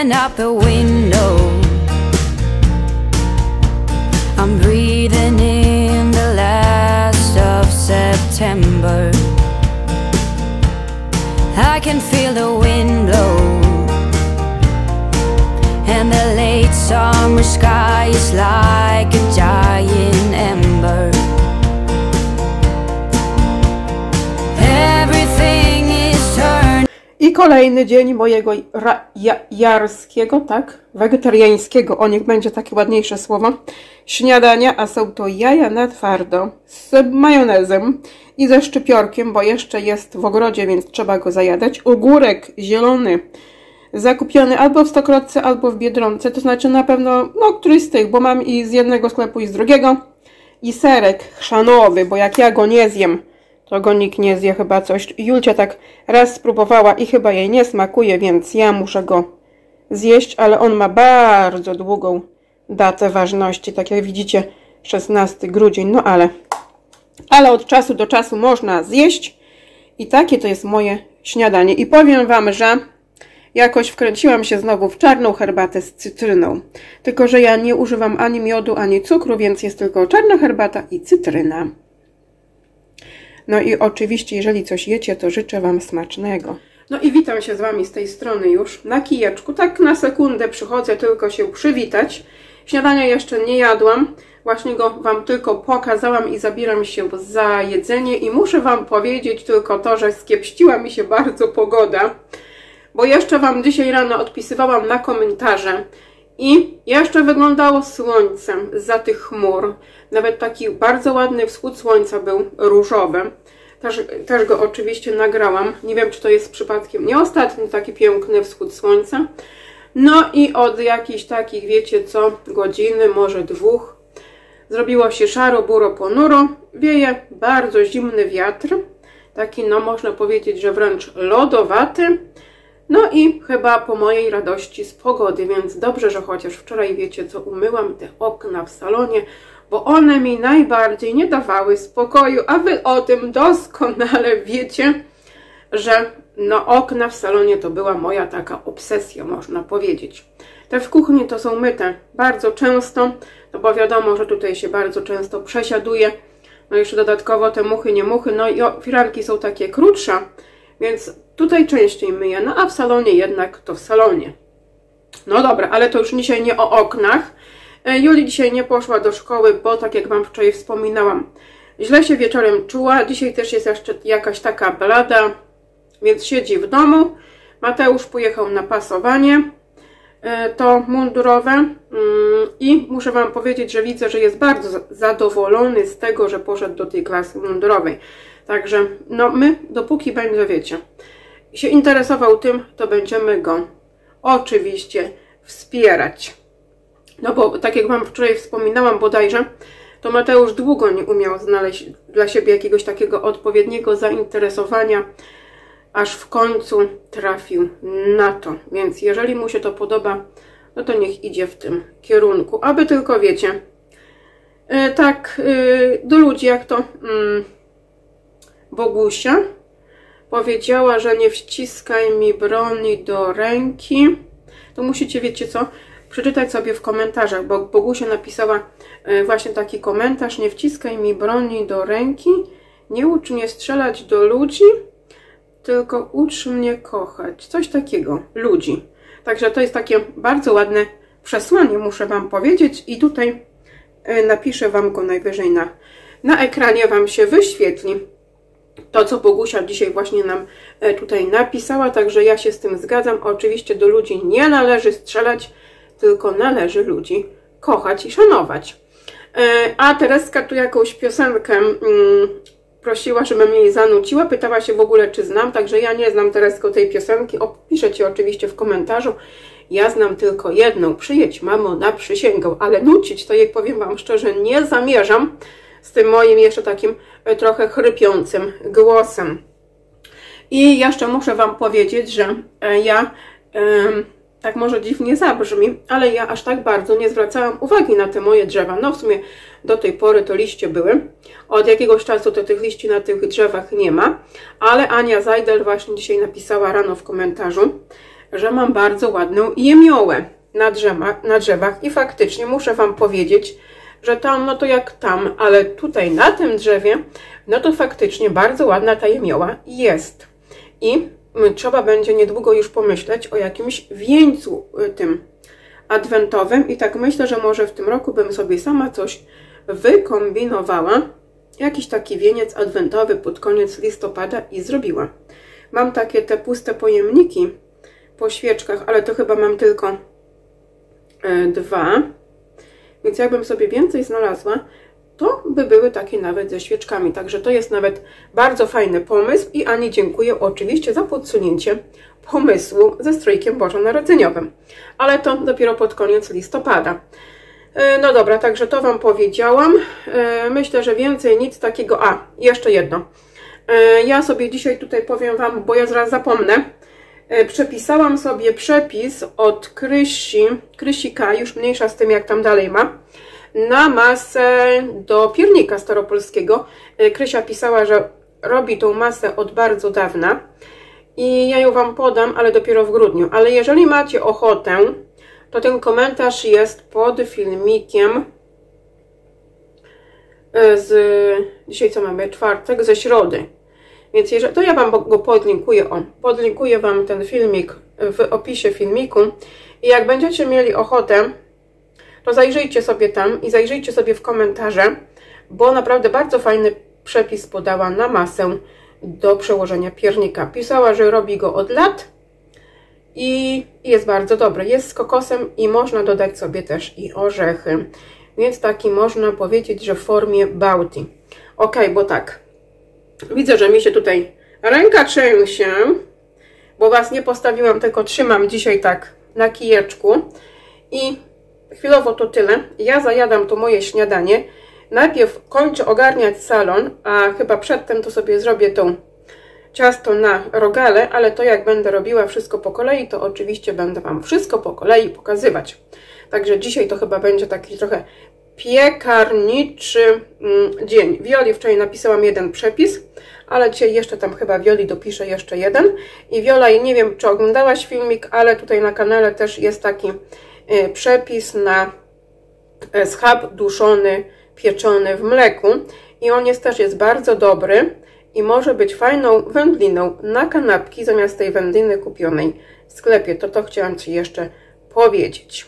open up a window. I'm breathing in the last of September. I can feel the wind blow. And the late summer sky is like a giant kolejny dzień mojego ra, ja, jarskiego, tak? Wegetariańskiego, o niech będzie takie ładniejsze słowo. Śniadania, a są to jaja na twardo z majonezem i ze szczypiorkiem, bo jeszcze jest w ogrodzie, więc trzeba go zajadać. Ogórek zielony, zakupiony albo w Stokrotce, albo w Biedronce, to znaczy na pewno, no, któryś z tych, bo mam i z jednego sklepu, i z drugiego. I serek chrzanowy, bo jak ja go nie zjem, to go nikt nie zje chyba coś. Julcia tak raz spróbowała i chyba jej nie smakuje, więc ja muszę go zjeść, ale on ma bardzo długą datę ważności, tak jak widzicie 16 grudzień, no ale ale od czasu do czasu można zjeść. I takie to jest moje śniadanie. I powiem Wam, że jakoś wkręciłam się znowu w czarną herbatę z cytryną, tylko że ja nie używam ani miodu, ani cukru, więc jest tylko czarna herbata i cytryna. No i oczywiście, jeżeli coś jecie, to życzę Wam smacznego. No i witam się z Wami z tej strony już na kijeczku. Tak na sekundę przychodzę tylko się przywitać. Śniadania jeszcze nie jadłam. Właśnie go Wam tylko pokazałam i zabieram się za jedzenie. I muszę Wam powiedzieć tylko to, że skiepściła mi się bardzo pogoda. Bo jeszcze Wam dzisiaj rano odpisywałam na komentarze. I jeszcze wyglądało słońce za tych chmur. Nawet taki bardzo ładny wschód słońca był różowy. Też, też go oczywiście nagrałam. Nie wiem, czy to jest przypadkiem nie ostatni taki piękny wschód słońca. No i od jakichś takich, wiecie co, godziny, może dwóch, zrobiło się szaro, buro, ponuro. Wieje bardzo zimny wiatr. Taki, no można powiedzieć, że wręcz lodowaty. No i chyba po mojej radości z pogody, więc dobrze, że chociaż wczoraj wiecie co, umyłam te okna w salonie, bo one mi najbardziej nie dawały spokoju, a wy o tym doskonale wiecie, że no okna w salonie to była moja taka obsesja, można powiedzieć. Te w kuchni to są myte bardzo często, no bo wiadomo, że tutaj się bardzo często przesiaduje, no jeszcze dodatkowo te muchy, nie muchy, no i firanki są takie krótsze, więc tutaj częściej myję, no a w salonie jednak to w salonie. No dobra, ale to już dzisiaj nie o oknach. Juli dzisiaj nie poszła do szkoły, bo tak jak Wam wczoraj wspominałam, źle się wieczorem czuła. Dzisiaj też jest jeszcze jakaś taka blada, więc siedzi w domu. Mateusz pojechał na pasowanie, to mundurowe i muszę Wam powiedzieć, że widzę, że jest bardzo zadowolony z tego, że poszedł do tej klasy mundurowej. Także no my, dopóki będzie, wiecie, się interesował tym, to będziemy go oczywiście wspierać. No bo tak jak Wam wczoraj wspominałam bodajże, to Mateusz długo nie umiał znaleźć dla siebie jakiegoś takiego odpowiedniego zainteresowania, aż w końcu trafił na to. Więc jeżeli mu się to podoba, no to niech idzie w tym kierunku. Aby tylko wiecie, yy, tak yy, do ludzi jak to yy, Bogusia powiedziała, że nie wciskaj mi broni do ręki, to musicie, wiecie co, przeczytać sobie w komentarzach, bo Bogusia napisała właśnie taki komentarz, nie wciskaj mi broni do ręki, nie ucz mnie strzelać do ludzi, tylko ucz mnie kochać. Coś takiego, ludzi. Także to jest takie bardzo ładne przesłanie, muszę Wam powiedzieć i tutaj napiszę Wam go najwyżej na, na ekranie, Wam się wyświetli to, co Bogusia dzisiaj właśnie nam tutaj napisała, także ja się z tym zgadzam. Oczywiście do ludzi nie należy strzelać, tylko należy ludzi kochać i szanować. A Tereska tu jakąś piosenkę mm, prosiła, żebym jej zanuciła. Pytała się w ogóle, czy znam, także ja nie znam Teresko tej piosenki. Opiszę Ci oczywiście w komentarzu. Ja znam tylko jedną. Przyjedź, mamo, na przysięgę, ale nucić to, jak powiem Wam szczerze, nie zamierzam z tym moim jeszcze takim trochę chrypiącym głosem. I jeszcze muszę Wam powiedzieć, że ja, tak może dziwnie zabrzmi, ale ja aż tak bardzo nie zwracałam uwagi na te moje drzewa. No w sumie do tej pory to liście były. Od jakiegoś czasu to tych liści na tych drzewach nie ma, ale Ania Zajdel właśnie dzisiaj napisała rano w komentarzu, że mam bardzo ładną jemiołę na, drzewa, na drzewach i faktycznie muszę Wam powiedzieć, że tam, no to jak tam, ale tutaj na tym drzewie, no to faktycznie bardzo ładna ta jemioła jest. I trzeba będzie niedługo już pomyśleć o jakimś wieńcu y, tym adwentowym i tak myślę, że może w tym roku bym sobie sama coś wykombinowała. Jakiś taki wieniec adwentowy pod koniec listopada i zrobiła. Mam takie te puste pojemniki po świeczkach, ale to chyba mam tylko e, dwa. Więc jakbym sobie więcej znalazła, to by były takie nawet ze świeczkami. Także to jest nawet bardzo fajny pomysł i Ani dziękuję oczywiście za podsunięcie pomysłu ze strójkiem bożonarodzeniowym. Ale to dopiero pod koniec listopada. E, no dobra, także to Wam powiedziałam. E, myślę, że więcej nic takiego. A, jeszcze jedno. E, ja sobie dzisiaj tutaj powiem Wam, bo ja zaraz zapomnę. Przepisałam sobie przepis od Krysi, Krysika, już mniejsza z tym jak tam dalej ma, na masę do piernika staropolskiego. Krysia pisała, że robi tą masę od bardzo dawna i ja ją Wam podam, ale dopiero w grudniu. Ale jeżeli macie ochotę, to ten komentarz jest pod filmikiem e, z, dzisiaj co mamy, czwartek, ze środy. Więc jeżeli, to ja Wam go podlinkuję, o, podlinkuję Wam ten filmik w opisie filmiku i jak będziecie mieli ochotę, to zajrzyjcie sobie tam i zajrzyjcie sobie w komentarze, bo naprawdę bardzo fajny przepis podała na masę do przełożenia piernika. Pisała, że robi go od lat, i jest bardzo dobry. Jest z kokosem i można dodać sobie też i orzechy. Więc taki można powiedzieć, że w formie bounty. Ok, bo tak. Widzę, że mi się tutaj ręka trzęsie, bo Was nie postawiłam, tylko trzymam dzisiaj tak na kijeczku. I chwilowo to tyle. Ja zajadam to moje śniadanie. Najpierw kończę ogarniać salon, a chyba przedtem to sobie zrobię tą ciasto na rogale, ale to jak będę robiła wszystko po kolei, to oczywiście będę Wam wszystko po kolei pokazywać. Także dzisiaj to chyba będzie taki trochę piekarniczy mm, dzień. Wioli wczoraj napisałam jeden przepis, ale dzisiaj jeszcze tam chyba Wioli dopiszę jeszcze jeden. I Wiola, nie wiem czy oglądałaś filmik, ale tutaj na kanale też jest taki y, przepis na e, schab duszony, pieczony w mleku. I on jest też jest bardzo dobry i może być fajną wędliną na kanapki zamiast tej wędliny kupionej w sklepie. To to chciałam Ci jeszcze powiedzieć.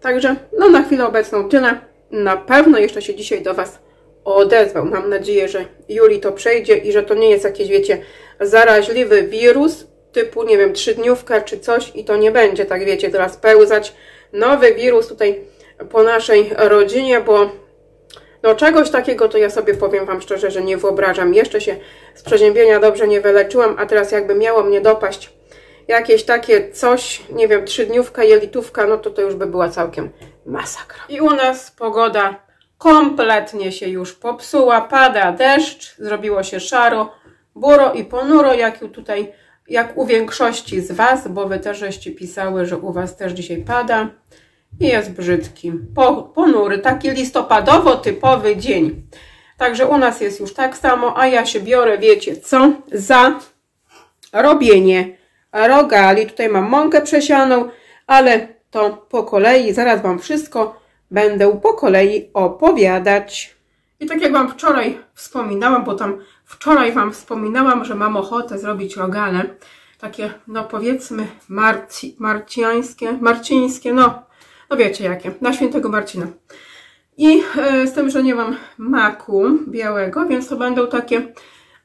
Także no na chwilę obecną tyle. Na pewno jeszcze się dzisiaj do Was odezwał. Mam nadzieję, że Juli to przejdzie i że to nie jest jakiś, wiecie, zaraźliwy wirus typu, nie wiem, trzydniówka czy coś i to nie będzie, tak wiecie, teraz pełzać nowy wirus tutaj po naszej rodzinie, bo no czegoś takiego to ja sobie powiem Wam szczerze, że nie wyobrażam. Jeszcze się z przeziębienia dobrze nie wyleczyłam, a teraz jakby miało mnie dopaść jakieś takie coś, nie wiem, trzydniówka, jelitówka, no to to już by była całkiem masakra. I u nas pogoda kompletnie się już popsuła, pada deszcz, zrobiło się szaro, buro i ponuro, jak tutaj, jak u większości z Was, bo Wy też żeście pisały, że u Was też dzisiaj pada i jest brzydki, po, ponury, taki listopadowo typowy dzień. Także u nas jest już tak samo, a ja się biorę, wiecie co, za robienie rogali. Tutaj mam mąkę przesianą, ale to po kolei, zaraz Wam wszystko będę po kolei opowiadać. I tak jak Wam wczoraj wspominałam, bo tam wczoraj Wam wspominałam, że mam ochotę zrobić rogale, takie, no powiedzmy, marci, marciańskie, marcińskie, no no wiecie jakie, na świętego Marcina. I e, z tym, że nie mam maku białego, więc to będą takie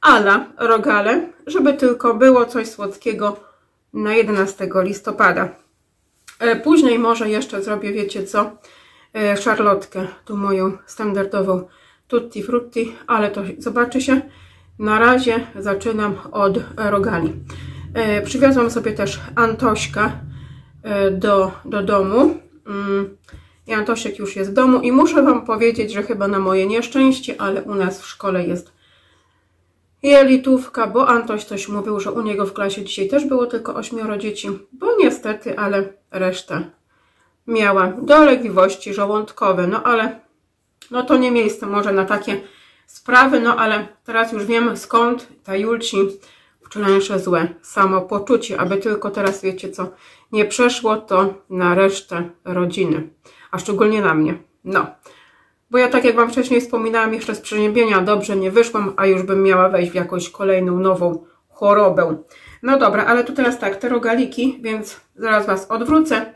ala rogale, żeby tylko było coś słodkiego na 11 listopada. E, później może jeszcze zrobię, wiecie co, e, szarlotkę, tu moją standardową tutti frutti, ale to zobaczy się. Na razie zaczynam od rogali. Przywiozłam sobie też Antośka do, do domu. Mm, Antosiek już jest w domu i muszę Wam powiedzieć, że chyba na moje nieszczęście, ale u nas w szkole jest jelitówka, bo Antoś coś mówił, że u niego w klasie dzisiaj też było tylko ośmioro dzieci, bo niestety, ale reszta miała dolegliwości żołądkowe, no ale no to nie miejsce może na takie sprawy, no ale teraz już wiem skąd ta Julci wczorajsze złe samopoczucie, aby tylko teraz, wiecie co, nie przeszło to na resztę rodziny, a szczególnie na mnie. No, bo ja tak jak Wam wcześniej wspominałam, jeszcze z przeziębienia dobrze nie wyszłam, a już bym miała wejść w jakąś kolejną nową chorobę. No dobra, ale tu teraz tak, te rogaliki, więc zaraz Was odwrócę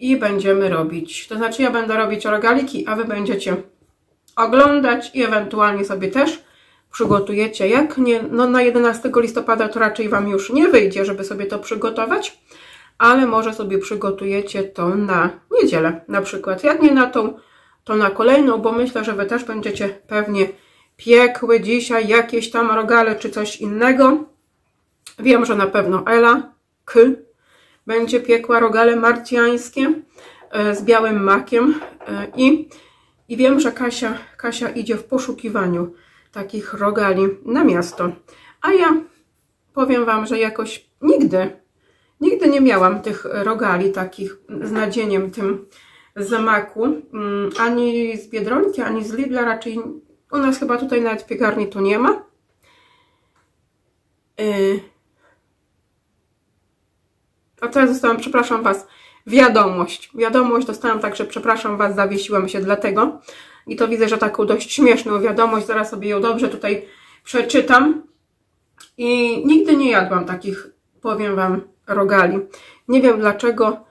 i będziemy robić. To znaczy ja będę robić rogaliki, a Wy będziecie oglądać i ewentualnie sobie też przygotujecie. Jak nie, no na 11 listopada to raczej Wam już nie wyjdzie, żeby sobie to przygotować, ale może sobie przygotujecie to na niedzielę na przykład. Jak nie na tą, to na kolejną, bo myślę, że Wy też będziecie pewnie piekły dzisiaj jakieś tam rogale czy coś innego. Wiem, że na pewno Ela K będzie piekła rogale marciańskie e, z białym makiem e, i, i wiem, że Kasia, Kasia idzie w poszukiwaniu takich rogali na miasto. A ja powiem Wam, że jakoś nigdy, nigdy nie miałam tych rogali takich z nadzieniem tym z maku, mm, ani z Biedronki, ani z Lidla, raczej u nas chyba tutaj nawet w piekarni tu nie ma. Y, a teraz dostałam, przepraszam Was, wiadomość. Wiadomość dostałam, także przepraszam Was, zawiesiłam się dlatego. I to widzę, że taką dość śmieszną wiadomość, zaraz sobie ją dobrze tutaj przeczytam. I nigdy nie jadłam takich, powiem Wam, rogali. Nie wiem dlaczego.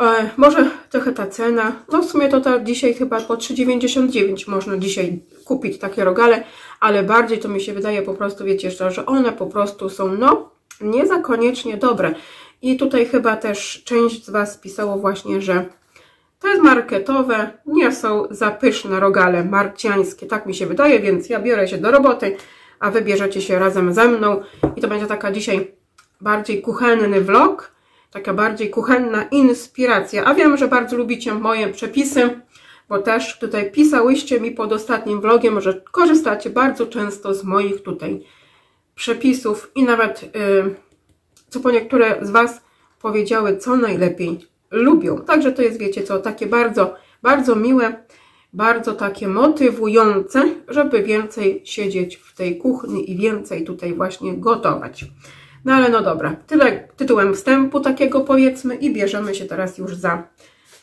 E, może trochę ta cena. No w sumie to ta dzisiaj chyba po 3,99 można dzisiaj kupić takie rogale, ale bardziej to mi się wydaje po prostu, wiecie, że one po prostu są, no, nie za koniecznie dobre. I tutaj chyba też część z Was pisało właśnie, że jest marketowe, nie są za pyszne rogale marciańskie, tak mi się wydaje, więc ja biorę się do roboty, a Wy bierzecie się razem ze mną i to będzie taka dzisiaj bardziej kuchenny vlog, taka bardziej kuchenna inspiracja, a wiem, że bardzo lubicie moje przepisy, bo też tutaj pisałyście mi pod ostatnim vlogiem, że korzystacie bardzo często z moich tutaj przepisów i nawet yy, co po niektóre z Was powiedziały, co najlepiej lubią. Także to jest, wiecie co, takie bardzo, bardzo miłe, bardzo takie motywujące, żeby więcej siedzieć w tej kuchni i więcej tutaj właśnie gotować. No ale no dobra, tyle tytułem wstępu takiego powiedzmy i bierzemy się teraz już za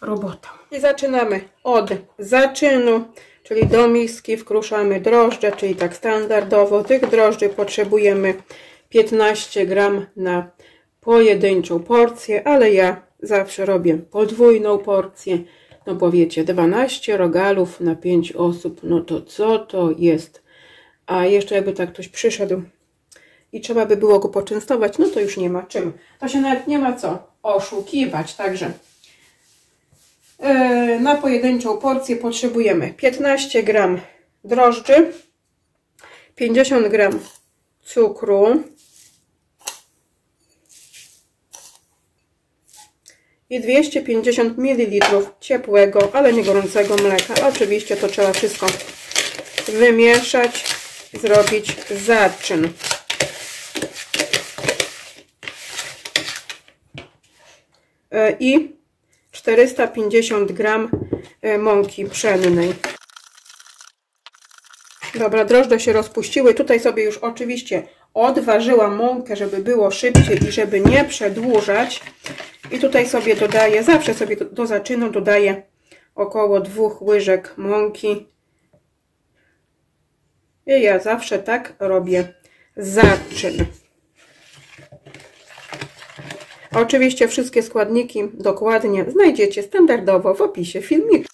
robotę. I zaczynamy od zaczynu, czyli do miski wkruszamy drożdże, czyli tak standardowo. Tych drożdży potrzebujemy 15 gram na pojedynczą porcję, ale ja zawsze robię podwójną porcję, no bo wiecie, 12 rogalów na 5 osób, no to co to jest? A jeszcze jakby tak ktoś przyszedł i trzeba by było go poczęstować, no to już nie ma czym. To się nawet nie ma co oszukiwać, także yy, na pojedynczą porcję potrzebujemy 15 gram drożdży, 50 gram cukru, i 250 ml ciepłego, ale nie gorącego mleka. Oczywiście to trzeba wszystko wymieszać, zrobić zaczyn. I 450 gram e, mąki pszennej. Dobra, drożdże się rozpuściły. Tutaj sobie już oczywiście odważyłam mąkę, żeby było szybciej i żeby nie przedłużać. I tutaj sobie dodaję, zawsze sobie do, do zaczynu dodaję około dwóch łyżek mąki. I ja zawsze tak robię zaczyn. Oczywiście wszystkie składniki dokładnie znajdziecie standardowo w opisie filmiku.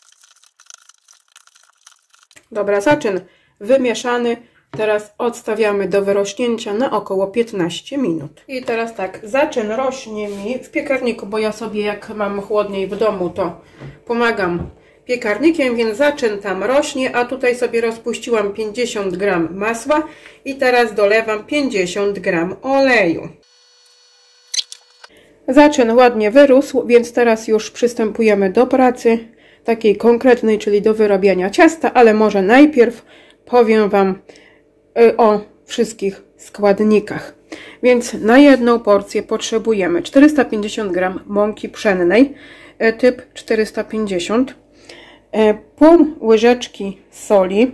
Dobra, zaczyn wymieszany. Teraz odstawiamy do wyrośnięcia na około 15 minut. I teraz tak, zaczyn rośnie mi w piekarniku, bo ja sobie jak mam chłodniej w domu, to pomagam piekarnikiem, więc zaczyn tam rośnie, a tutaj sobie rozpuściłam 50 gram masła i teraz dolewam 50 gram oleju. Zaczyn ładnie wyrósł, więc teraz już przystępujemy do pracy takiej konkretnej, czyli do wyrabiania ciasta, ale może najpierw powiem Wam y, o wszystkich składnikach. Więc na jedną porcję potrzebujemy 450 g mąki pszennej, y, typ 450, y, pół łyżeczki soli,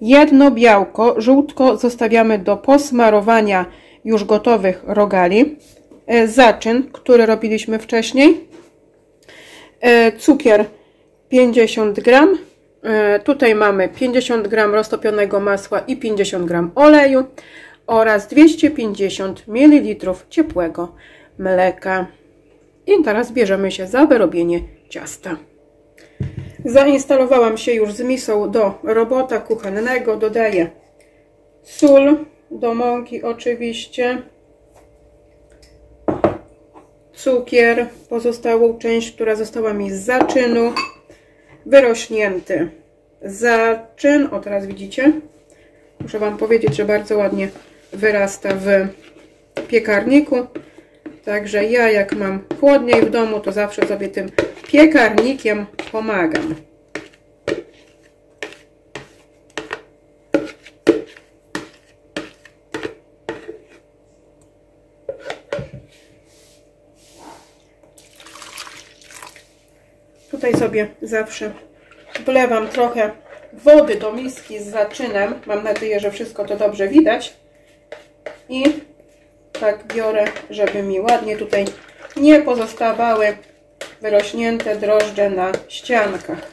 jedno białko, żółtko zostawiamy do posmarowania już gotowych rogali. E, zaczyn, który robiliśmy wcześniej. E, cukier 50 gram. E, tutaj mamy 50 gram roztopionego masła i 50 gram oleju oraz 250 ml ciepłego mleka. I teraz bierzemy się za wyrobienie ciasta. Zainstalowałam się już z misą do robota kuchennego. Dodaję sól do mąki oczywiście, cukier, pozostałą część, która została mi z zaczynu, wyrośnięty. Zaczyn, o teraz widzicie, muszę Wam powiedzieć, że bardzo ładnie wyrasta w piekarniku, także ja jak mam chłodniej w domu, to zawsze sobie tym piekarnikiem pomagam. Tutaj sobie zawsze wlewam trochę wody do miski z zaczynem. Mam nadzieję, że wszystko to dobrze widać. I tak biorę, żeby mi ładnie tutaj nie pozostawały wyrośnięte drożdże na ściankach.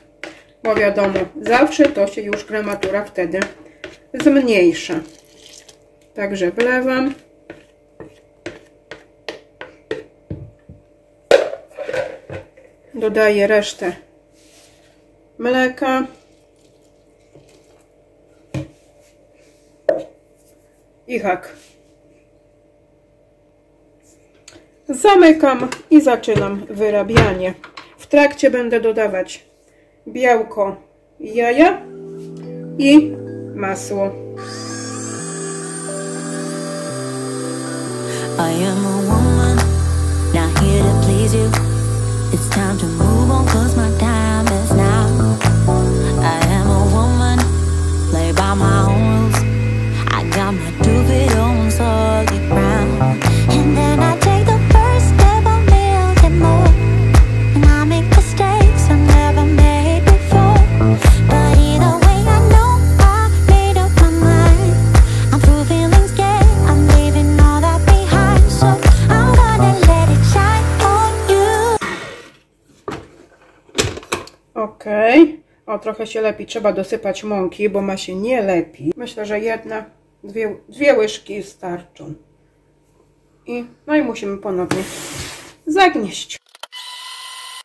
Bo wiadomo, zawsze to się już krematura wtedy zmniejsza. Także wlewam. Dodaję resztę mleka. I hak. Zamykam i zaczynam wyrabianie. W trakcie będę dodawać białko jaja i masło. I am a woman, not here to please you. Time to move on cause my time is Trochę się lepi. Trzeba dosypać mąki, bo ma się nie lepi. Myślę, że jedna, dwie, dwie łyżki starczą. I, no i musimy ponownie zagnieść.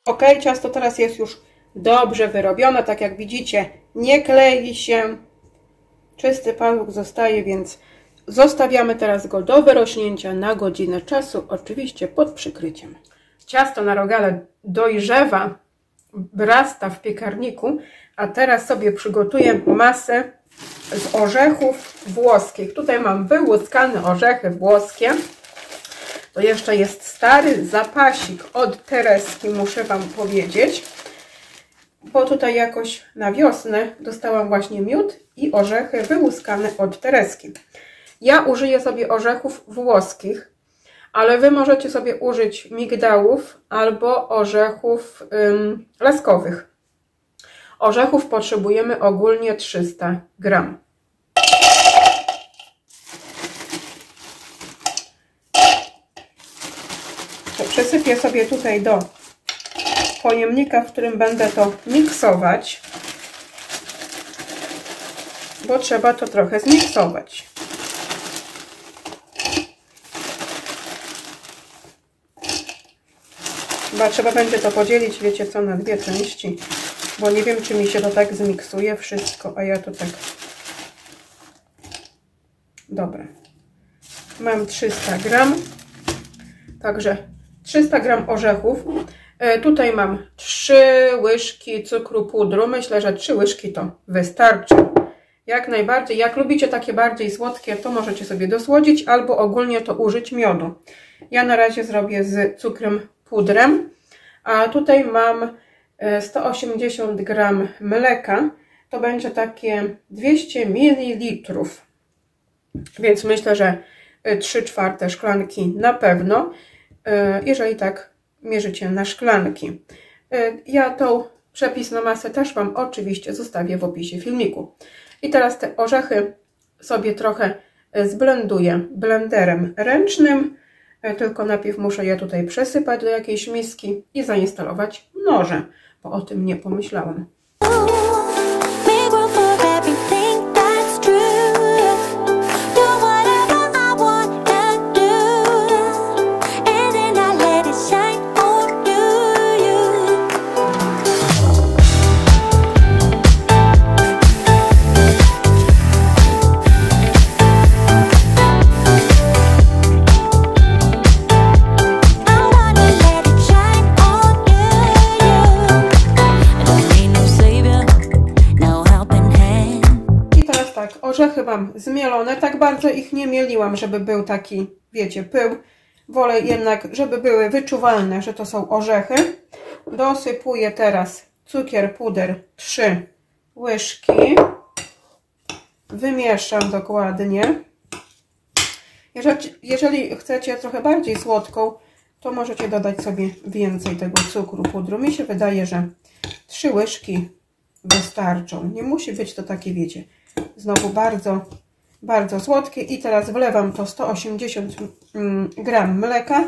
Ok, ciasto teraz jest już dobrze wyrobione. Tak jak widzicie, nie klei się. Czysty paluch zostaje, więc zostawiamy teraz go do wyrośnięcia na godzinę czasu, oczywiście pod przykryciem. Ciasto na rogale dojrzewa, wyrasta w piekarniku, a teraz sobie przygotuję masę z orzechów włoskich. Tutaj mam wyłuskane orzechy włoskie. To jeszcze jest stary zapasik od Tereski, muszę Wam powiedzieć. Bo tutaj jakoś na wiosnę dostałam właśnie miód i orzechy wyłuskane od Tereski. Ja użyję sobie orzechów włoskich, ale Wy możecie sobie użyć migdałów albo orzechów ym, laskowych. Orzechów potrzebujemy ogólnie 300 gram. Przesypię sobie tutaj do pojemnika, w którym będę to miksować, bo trzeba to trochę zmiksować. Chyba trzeba będzie to podzielić, wiecie co, na dwie części, bo nie wiem, czy mi się to tak zmiksuje wszystko, a ja to tak... Dobra. Mam 300 gram, także 300 gram orzechów. E, tutaj mam 3 łyżki cukru pudru. Myślę, że 3 łyżki to wystarczy. Jak najbardziej. Jak lubicie takie bardziej słodkie, to możecie sobie dosłodzić albo ogólnie to użyć miodu. Ja na razie zrobię z cukrem pudrem. A tutaj mam 180 e, gram mleka. To będzie takie 200 ml. Więc myślę, że 3 czwarte szklanki na pewno. E, jeżeli tak mierzycie na szklanki. E, ja tą przepis na masę też Wam oczywiście zostawię w opisie filmiku. I teraz te orzechy sobie trochę zblenduję blenderem ręcznym. E, tylko najpierw muszę je tutaj przesypać do jakiejś miski i zainstalować noże, bo o tym nie pomyślałam. Mam zmielone. Tak bardzo ich nie mieliłam, żeby był taki, wiecie, pył. Wolę jednak, żeby były wyczuwalne, że to są orzechy. Dosypuję teraz cukier, puder 3 łyżki. Wymieszam dokładnie. Jeżeli, jeżeli chcecie trochę bardziej słodką, to możecie dodać sobie więcej tego cukru, pudru. Mi się wydaje, że 3 łyżki wystarczą. Nie musi być to takie, wiecie, Znowu bardzo, bardzo słodkie. I teraz wlewam to 180 mm, gram mleka.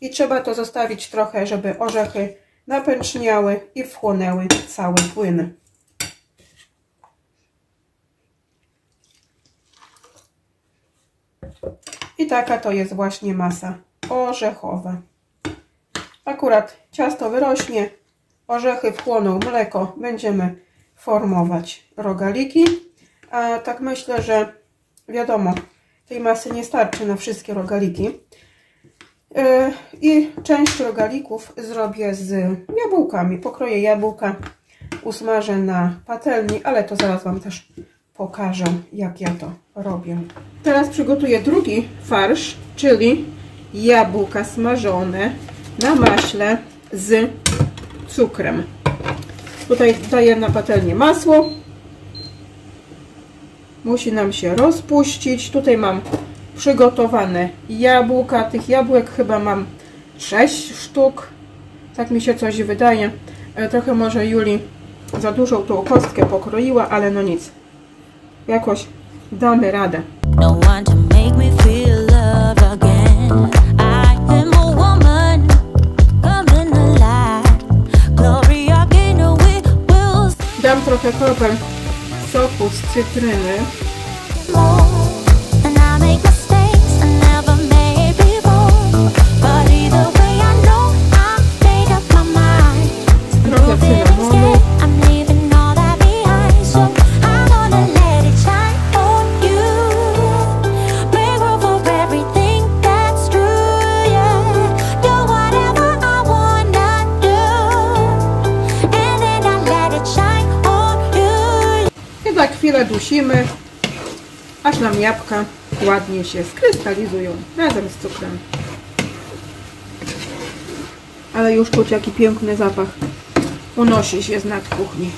I trzeba to zostawić trochę, żeby orzechy napęczniały i wchłonęły cały płyn. I taka to jest właśnie masa orzechowa. Akurat ciasto wyrośnie, orzechy wchłoną mleko, będziemy formować rogaliki. A tak myślę, że wiadomo, tej masy nie starczy na wszystkie rogaliki. E, I część rogalików zrobię z jabłkami. Pokroję jabłka, usmażę na patelni, ale to zaraz Wam też pokażę, jak ja to robię. Teraz przygotuję drugi farsz, czyli jabłka smażone na maśle z cukrem. Tutaj daję na patelnię masło, musi nam się rozpuścić. Tutaj mam przygotowane jabłka. Tych jabłek chyba mam 6 sztuk. Tak mi się coś wydaje. E, trochę może Juli za dużą tą kostkę pokroiła, ale no nic. Jakoś damy radę. No Dam trochę kropel soku z cytryny. Chwilę dusimy, aż nam jabłka ładnie się skrystalizują razem z cukrem. Ale już czuć jaki piękny zapach unosi się z nad kuchni.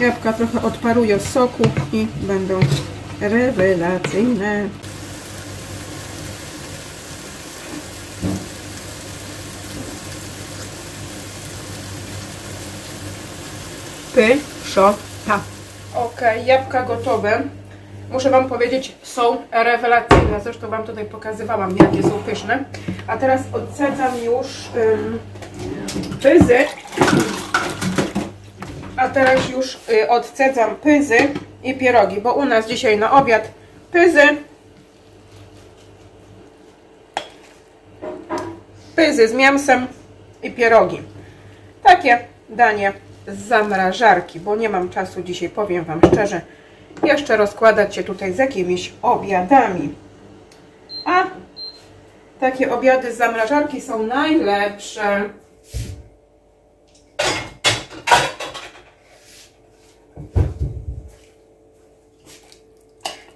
Jabłka trochę odparują z soku i będą rewelacyjne. Pyszota. Ok, jabłka gotowe. Muszę Wam powiedzieć, są rewelacyjne. Zresztą Wam tutaj pokazywałam, jakie są pyszne. A teraz odsadzam już pyzy. A teraz już y, odcedzam pyzy i pierogi, bo u nas dzisiaj na obiad pyzy, pyzy z mięsem i pierogi. Takie danie z zamrażarki, bo nie mam czasu dzisiaj, powiem Wam szczerze, jeszcze rozkładać się tutaj z jakimiś obiadami. A takie obiady z zamrażarki są najlepsze.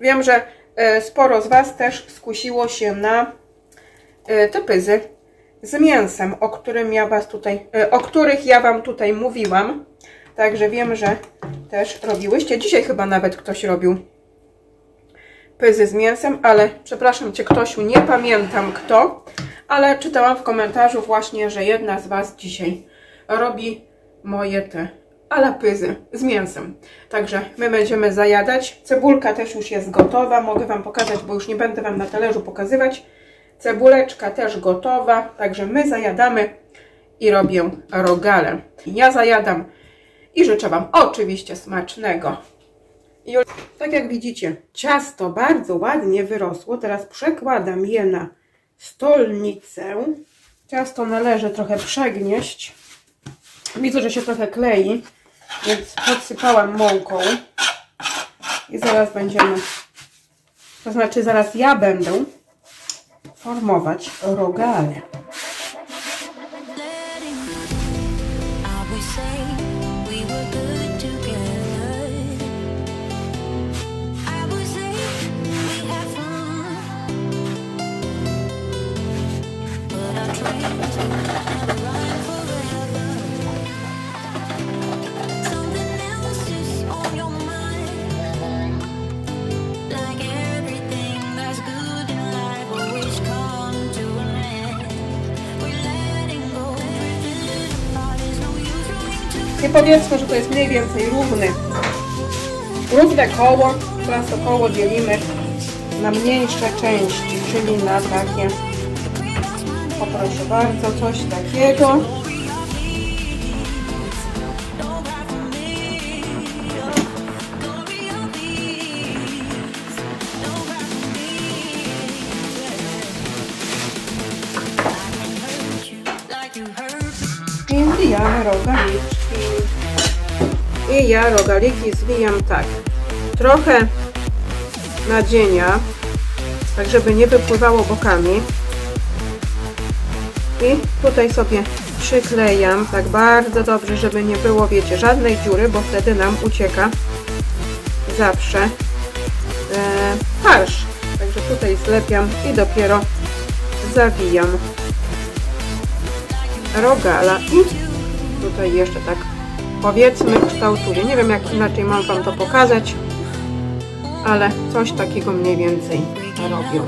Wiem, że e, sporo z Was też skusiło się na e, te pyzy z mięsem, o, którym ja was tutaj, e, o których ja Wam tutaj mówiłam. Także wiem, że też robiłyście. Dzisiaj chyba nawet ktoś robił pyzy z mięsem, ale przepraszam Cię Ktosiu, nie pamiętam kto, ale czytałam w komentarzu właśnie, że jedna z Was dzisiaj robi moje te ala pyzy z mięsem. Także my będziemy zajadać. Cebulka też już jest gotowa. Mogę Wam pokazać, bo już nie będę Wam na talerzu pokazywać. Cebuleczka też gotowa. Także my zajadamy i robię rogale. Ja zajadam i życzę Wam oczywiście smacznego. Tak jak widzicie, ciasto bardzo ładnie wyrosło. Teraz przekładam je na stolnicę. Ciasto należy trochę przegnieść. Widzę, że się trochę klei, więc podsypałam mąką. I zaraz będziemy, to znaczy zaraz ja będę formować rogale. Powiedzmy, że to jest mniej więcej równy, równe koło. Teraz to koło dzielimy na mniejsze części, czyli na takie, o proszę bardzo, coś takiego. Rogaliki zwijam tak. Trochę nadzienia, tak żeby nie wypływało bokami. I tutaj sobie przyklejam tak bardzo dobrze, żeby nie było, wiecie, żadnej dziury, bo wtedy nam ucieka zawsze e, farsz. Także tutaj zlepiam i dopiero zawijam rogala i tutaj jeszcze tak powiedzmy kształtuję. Nie wiem jak inaczej mam Wam to pokazać, ale coś takiego mniej więcej robią.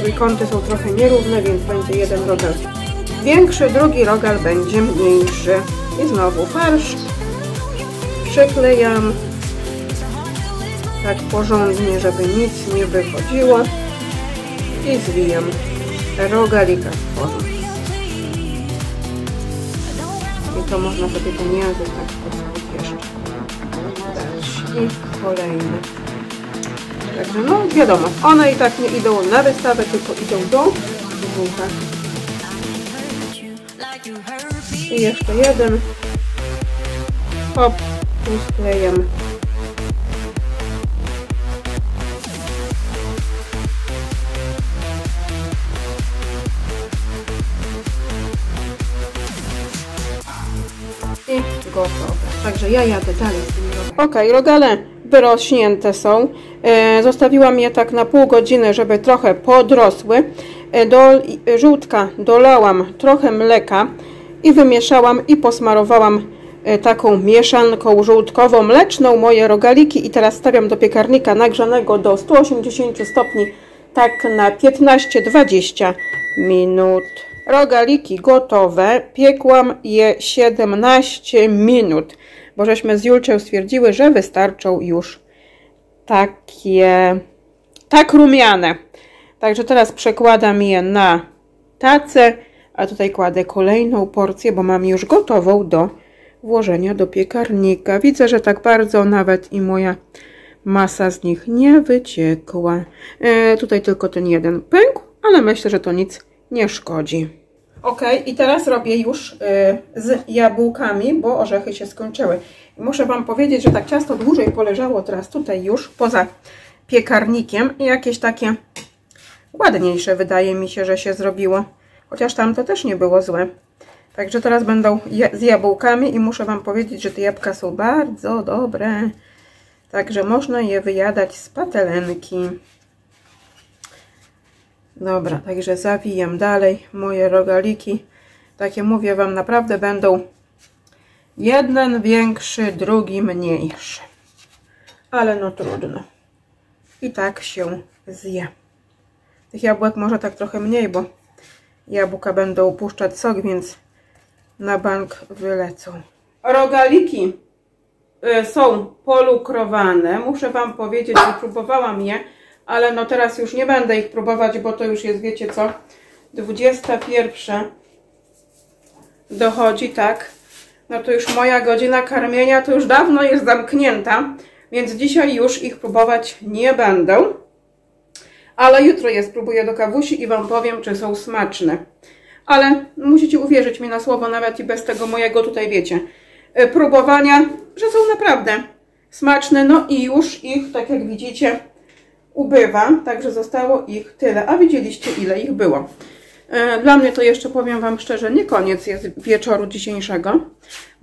Trójkąty są trochę nierówne, więc będzie jeden rogal większy, drugi rogal będzie mniejszy. I znowu farsz przyklejam tak porządnie, żeby nic nie wychodziło i zwijam rogalika w formę. I to można sobie ten język tak sposób jeszcze. I kolejny. Także no wiadomo, one i tak nie idą na wystawę, tylko idą do dwóch. I jeszcze jeden. Hop, tu sklejam. I gotowe. Także ja jadę dalej z tymi rogalami. Ok, rogale wyrośnięte są. E, zostawiłam je tak na pół godziny, żeby trochę podrosły. E, do żółtka dolałam trochę mleka i wymieszałam i posmarowałam taką mieszanką żółtkową mleczną moje rogaliki i teraz stawiam do piekarnika nagrzanego do 180 stopni tak na 15-20 minut. Rogaliki gotowe. Piekłam je 17 minut, bo żeśmy z Julczą stwierdziły, że wystarczą już takie tak rumiane. Także teraz przekładam je na tacę, a tutaj kładę kolejną porcję, bo mam już gotową do włożenia do piekarnika. Widzę, że tak bardzo nawet i moja masa z nich nie wyciekła. E, tutaj tylko ten jeden pękł, ale myślę, że to nic nie szkodzi. Ok, i teraz robię już e, z jabłkami, bo orzechy się skończyły. Muszę Wam powiedzieć, że tak ciasto dłużej poleżało teraz tutaj już poza piekarnikiem jakieś takie ładniejsze wydaje mi się, że się zrobiło. Chociaż tam to też nie było złe. Także teraz będą z jabłkami i muszę Wam powiedzieć, że te jabłka są bardzo dobre. Także można je wyjadać z patelenki. Dobra, także zawijam dalej moje rogaliki. Takie mówię Wam, naprawdę będą Jeden większy, drugi mniejszy. Ale no trudno. I tak się zje. Tych jabłek może tak trochę mniej, bo jabłka będą upuszczać sok, więc na bank wylecą. Rogaliki y, są polukrowane. Muszę Wam powiedzieć, że próbowałam je, ale no teraz już nie będę ich próbować, bo to już jest, wiecie co, 21 dochodzi, tak? No to już moja godzina karmienia to już dawno jest zamknięta, więc dzisiaj już ich próbować nie będę. Ale jutro je spróbuję do kawusi i Wam powiem, czy są smaczne. Ale musicie uwierzyć mi na słowo, nawet i bez tego mojego tutaj, wiecie, y, próbowania, że są naprawdę smaczne. No i już ich, tak jak widzicie, ubywa, także zostało ich tyle. A widzieliście, ile ich było. E, dla mnie to jeszcze powiem Wam szczerze, nie koniec jest wieczoru dzisiejszego,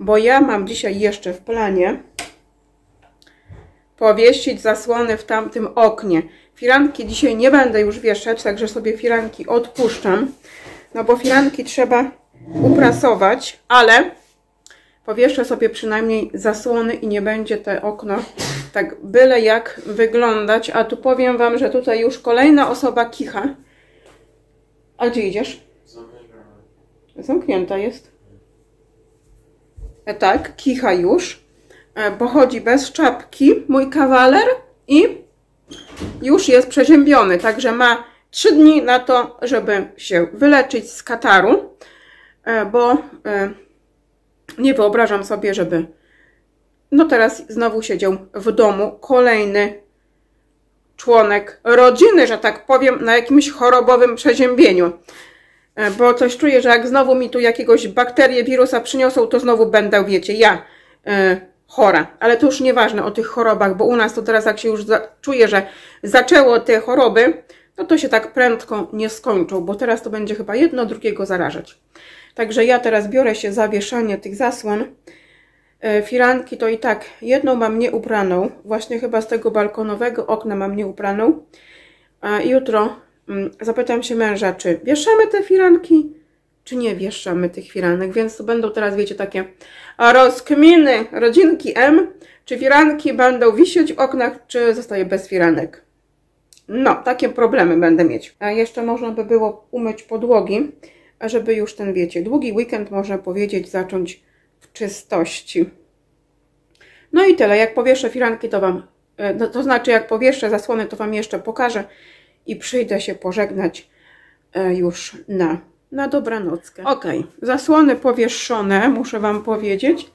bo ja mam dzisiaj jeszcze w planie powiesić zasłony w tamtym oknie. Firanki dzisiaj nie będę już wieszać, także sobie firanki odpuszczam, no bo firanki trzeba uprasować, ale powieszę sobie przynajmniej zasłony i nie będzie te okno tak byle jak wyglądać. A tu powiem Wam, że tutaj już kolejna osoba kicha. A gdzie idziesz? Zamknięta jest. E, tak, kicha już. E, pochodzi bez czapki mój kawaler i już jest przeziębiony. Także ma 3 dni na to, żeby się wyleczyć z kataru, e, bo e, nie wyobrażam sobie, żeby no teraz znowu siedział w domu kolejny członek rodziny, że tak powiem, na jakimś chorobowym przeziębieniu. E, bo coś czuję, że jak znowu mi tu jakiegoś bakterię, wirusa przyniosą, to znowu będę, wiecie, ja chora. Ale to już nieważne o tych chorobach, bo u nas to teraz jak się już czuję, że zaczęło te choroby, no to się tak prędko nie skończą, bo teraz to będzie chyba jedno drugiego zarażać. Także ja teraz biorę się za wieszanie tych zasłon. E, firanki to i tak jedną mam nieupraną, właśnie chyba z tego balkonowego okna mam nieupraną. A jutro mm, zapytam się męża, czy wieszamy te firanki, czy nie wieszamy tych firanek, więc to będą teraz, wiecie, takie rozkminy rodzinki M, czy firanki będą wisieć w oknach, czy zostaje bez firanek. No, takie problemy będę mieć. A jeszcze można by było umyć podłogi, żeby już ten, wiecie, długi weekend, można powiedzieć, zacząć w czystości. No i tyle. Jak powieszę firanki, to Wam, e, no, to znaczy jak powieszę zasłony, to Wam jeszcze pokażę i przyjdę się pożegnać e, już na, na dobranockę. Ok, zasłony powieszone, muszę Wam powiedzieć.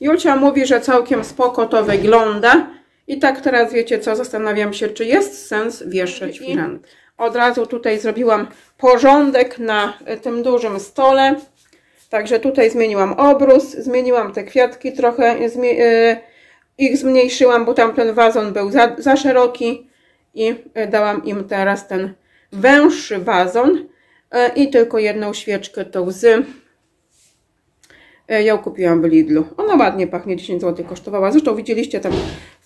Julcia mówi, że całkiem spoko to wygląda. I tak teraz wiecie co, zastanawiam się, czy jest sens wieszać firanki. Od razu tutaj zrobiłam porządek na tym dużym stole. Także tutaj zmieniłam obrus, zmieniłam te kwiatki trochę, e, ich zmniejszyłam, bo tamten wazon był za, za szeroki i e, dałam im teraz ten węższy wazon e, i tylko jedną świeczkę tą z ją kupiłam w Lidlu. Ona ładnie pachnie, 10 zł kosztowała. Zresztą widzieliście tam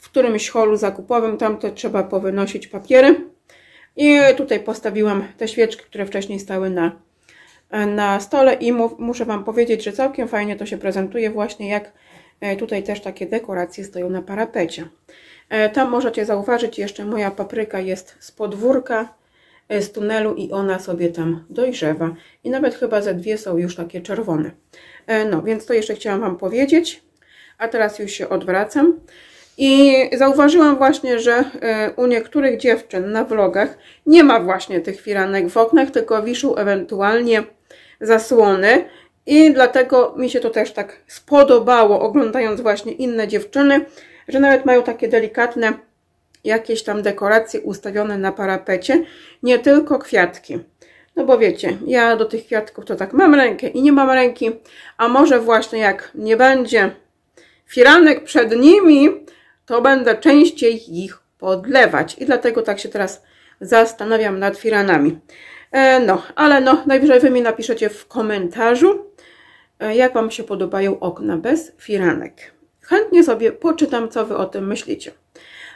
w którymś holu zakupowym, tam to trzeba powynosić papiery. I tutaj postawiłam te świeczki, które wcześniej stały na, na stole i muszę Wam powiedzieć, że całkiem fajnie to się prezentuje właśnie jak e, tutaj też takie dekoracje stoją na parapecie. E, tam możecie zauważyć jeszcze moja papryka jest z podwórka, e, z tunelu i ona sobie tam dojrzewa. I nawet chyba ze dwie są już takie czerwone. No, więc to jeszcze chciałam Wam powiedzieć. A teraz już się odwracam. I zauważyłam właśnie, że e, u niektórych dziewczyn na vlogach nie ma właśnie tych firanek w oknach, tylko wiszą ewentualnie zasłony. I dlatego mi się to też tak spodobało, oglądając właśnie inne dziewczyny, że nawet mają takie delikatne jakieś tam dekoracje ustawione na parapecie, nie tylko kwiatki. No bo wiecie, ja do tych kwiatków to tak mam rękę i nie mam ręki, a może właśnie jak nie będzie firanek przed nimi, to będę częściej ich podlewać. I dlatego tak się teraz zastanawiam nad firanami. E, no, ale no, najwyżej Wy mi napiszecie w komentarzu, e, jak Wam się podobają okna bez firanek. Chętnie sobie poczytam, co Wy o tym myślicie.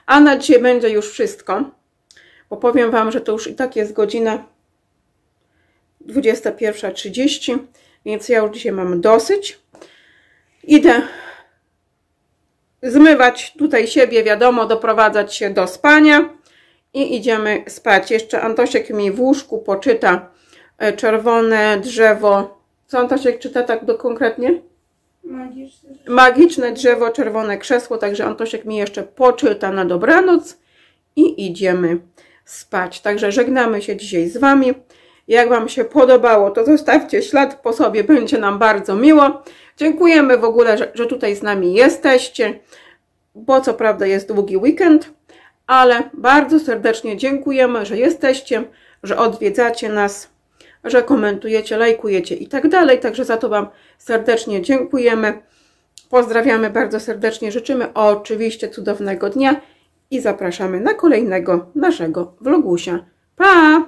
A na dzisiaj będzie już wszystko, bo powiem Wam, że to już i tak jest godzina 21.30, więc ja już dzisiaj mam dosyć. Idę zmywać tutaj siebie, wiadomo, doprowadzać się do spania i idziemy spać. Jeszcze Antosiek mi w łóżku poczyta e, czerwone drzewo. Co Antosiek czyta tak do konkretnie? Magiczne. Magiczne drzewo, czerwone krzesło, także Antosiek mi jeszcze poczyta na dobranoc i idziemy spać. Także żegnamy się dzisiaj z Wami. Jak Wam się podobało, to zostawcie ślad po sobie, będzie nam bardzo miło. Dziękujemy w ogóle, że, że tutaj z nami jesteście, bo co prawda jest długi weekend, ale bardzo serdecznie dziękujemy, że jesteście, że odwiedzacie nas, że komentujecie, lajkujecie i tak dalej. Także za to Wam serdecznie dziękujemy. Pozdrawiamy bardzo serdecznie, życzymy oczywiście cudownego dnia i zapraszamy na kolejnego naszego vlogusia. Pa!